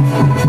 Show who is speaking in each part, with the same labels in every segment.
Speaker 1: Subscribe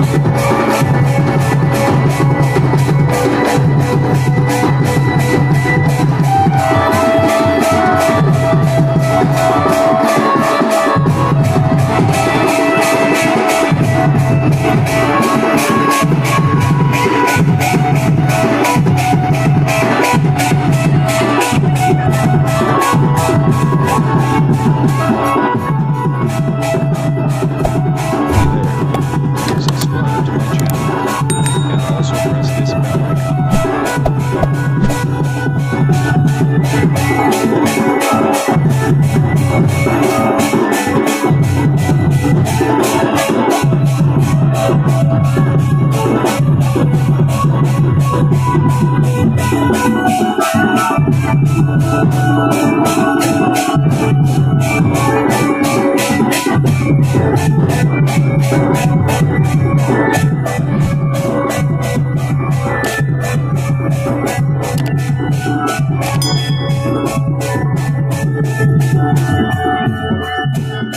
Speaker 1: Thank Subscribe to
Speaker 2: I'm